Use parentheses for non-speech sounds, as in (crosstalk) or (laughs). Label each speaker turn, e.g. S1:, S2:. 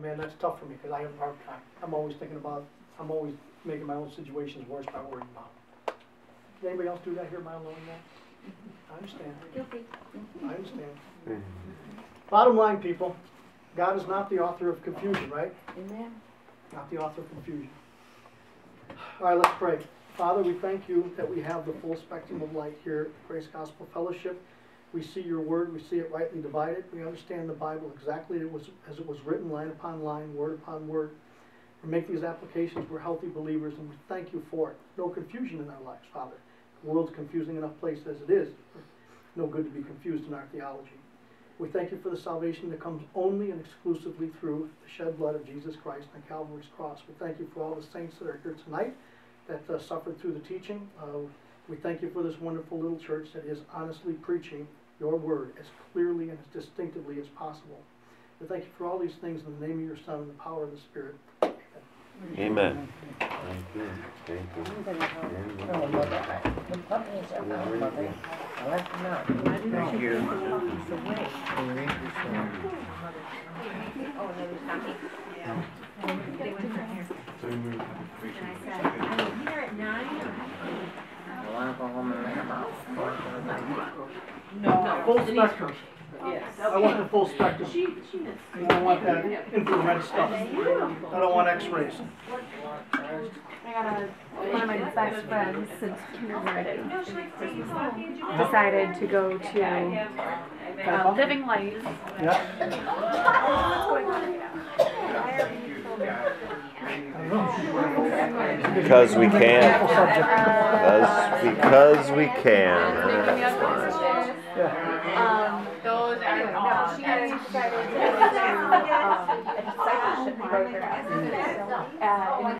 S1: man, that's tough for me, because I have a hard time. I'm always thinking about, I'm always making my own situations worse by worrying about them. Does anybody else do that here, Milo, knowing that? I understand.
S2: Guilty.
S1: I understand. Bottom line, people, God is not the author of confusion, right?
S2: Amen.
S1: Not the author of confusion. All right, let's pray. Father, we thank you that we have the full spectrum of light here at Grace Gospel Fellowship. We see your word, we see it rightly divided. We understand the Bible exactly as it was, as it was written, line upon line, word upon word. We make these applications, we're healthy believers, and we thank you for it. No confusion in our lives, Father. The world's confusing enough place as it is. No good to be confused in our theology. We thank you for the salvation that comes only and exclusively through the shed blood of Jesus Christ on Calvary's cross. We thank you for all the saints that are here tonight that uh, suffered through the teaching. Uh, we thank you for this wonderful little church that is honestly preaching your word as clearly and as distinctively as possible. We thank you for all these things in the name of your Son and the power of the Spirit. Amen.
S3: Amen. Thank you. Thank you.
S4: I'm gonna go. Oh, mother, the puppies are out, mother. I left them out.
S3: Thank you.
S4: Puppies away.
S2: Oh, there was something. They went from here. And I said, I'm here at nine.
S4: I wanna go home and lay them out.
S2: No.
S1: Full spectrum.
S2: Yes.
S1: I want the full spectrum.
S2: She, she missed.
S1: I don't want that infrared stuff. I don't want x-rays.
S5: I got a, one of my best friends since kindergarten
S2: No, should I take you coffee? Did you-
S5: decided to go to uh, Living Light.
S1: Yeah.
S5: What's going on right now? Why are we filming?
S3: Because we can. Because, because we can.
S5: Making
S3: That's fine.
S1: Yeah.
S5: Um, anyway, no, she decided to (laughs) um, a discipleship program. Uh, in